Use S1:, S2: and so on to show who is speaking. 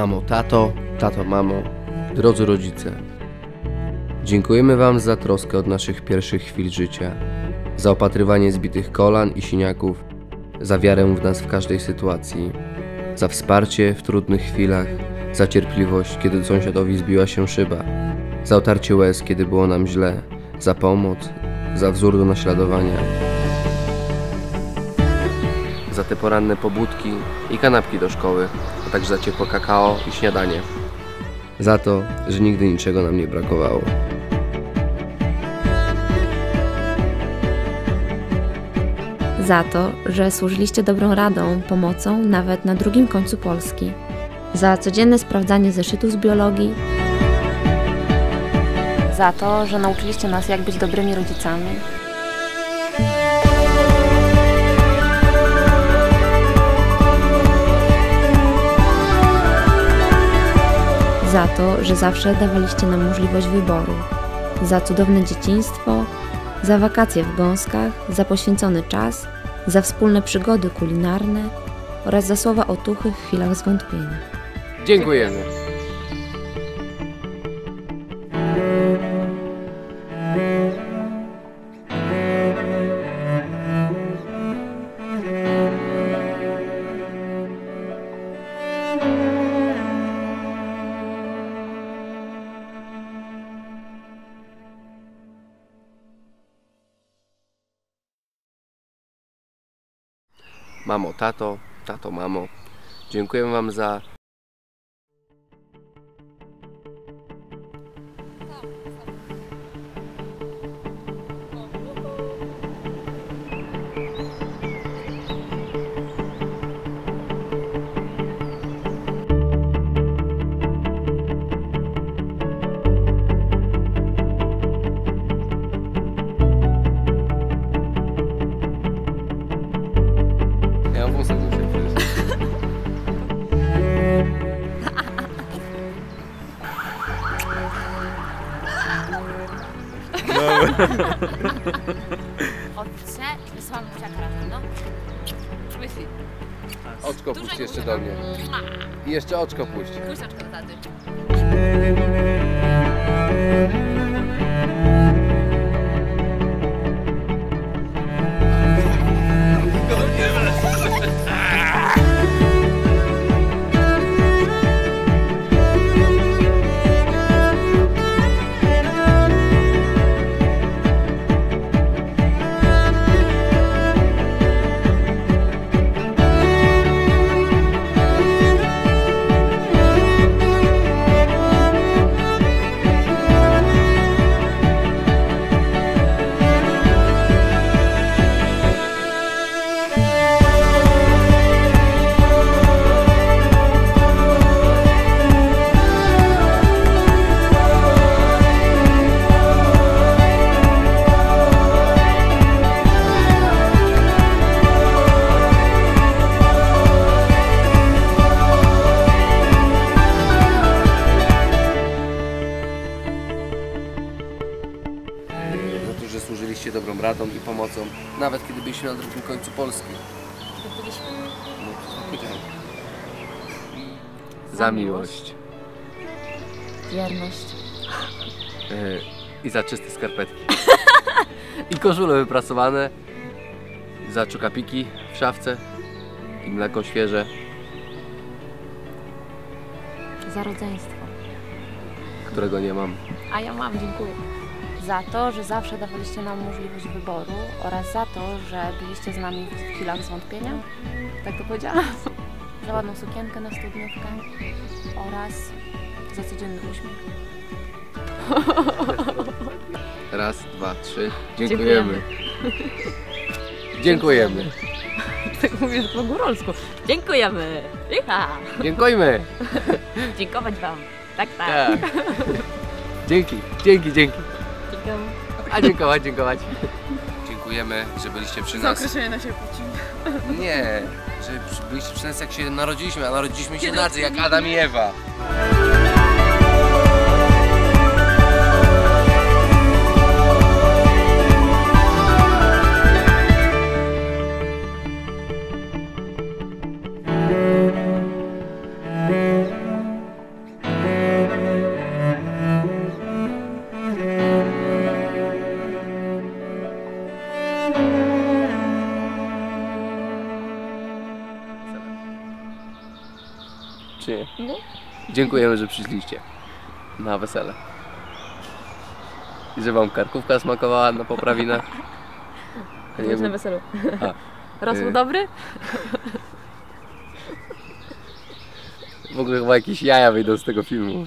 S1: Mamo, tato, tato, mamo, drodzy rodzice. Dziękujemy Wam za troskę od naszych pierwszych chwil życia, za opatrywanie zbitych kolan i siniaków, za wiarę w nas w każdej sytuacji, za wsparcie w trudnych chwilach, za cierpliwość, kiedy sąsiadowi zbiła się szyba, za otarcie łez, kiedy było nam źle, za pomoc, za wzór do naśladowania, za te poranne pobudki i kanapki do szkoły, a także za ciepłe kakao i śniadanie. Za to, że nigdy niczego nam nie brakowało.
S2: Za to, że służyliście dobrą radą, pomocą nawet na drugim końcu Polski. Za codzienne sprawdzanie zeszytów z biologii.
S3: Za to, że nauczyliście nas, jak być dobrymi rodzicami.
S2: Za to, że zawsze dawaliście nam możliwość wyboru. Za cudowne dzieciństwo, za wakacje w gąskach, za poświęcony czas, za wspólne przygody kulinarne oraz za słowa otuchy w chwilach zwątpienia.
S1: Dziękujemy. Mamo, tato, tato, mamo. Dziękujemy Wam za
S3: Ojcze, wysłałam psiaka razem, no. Myśli.
S1: Oczko puść jeszcze do mnie. I jeszcze oczko puść.
S3: Kusiaczka do taty.
S1: Radą i pomocą, nawet kiedy byliśmy na drugim końcu Polski.
S3: Byliśmy
S1: No, to tak powiedziałem. Za miłość.
S3: wierność.
S1: Yy, I za czyste skarpetki. I koszule wyprasowane. Za czukapiki w szafce. I mleko świeże.
S3: Za rodzeństwo.
S1: którego nie mam.
S3: A ja mam, dziękuję. Za to, że zawsze dawaliście nam możliwość wyboru oraz za to, że byliście z nami w chwilach zwątpienia. Tak to powiedziałam? Za ładną sukienkę na studniówkę oraz za codzienny uśmiech.
S1: Raz, dwa, trzy. Dziękujemy. Dziękujemy.
S3: Tak mówisz po górolsku. Dziękujemy. Icha.
S1: Dziękujemy.
S3: Dziękować Wam. Tak, tak.
S1: Tak. Dzięki, dzięki, dzięki. A dziękować, dziękować. Dziękujemy, że byliście przy nas.
S4: Określenie naszej płci.
S1: Nie, że byliście przy nas jak się narodziliśmy, a narodziliśmy się nadzy, jak Adam i Ewa.
S3: No.
S1: Dziękujemy, że przyszliście na wesele. I że wam karkówka smakowała na poprawinach. Nie
S3: Byłeś na
S1: wiem,
S3: weselu.
S1: A,
S3: Rosół
S1: y-
S3: dobry?
S1: w ogóle chyba jakieś jaja wyjdą z tego filmu.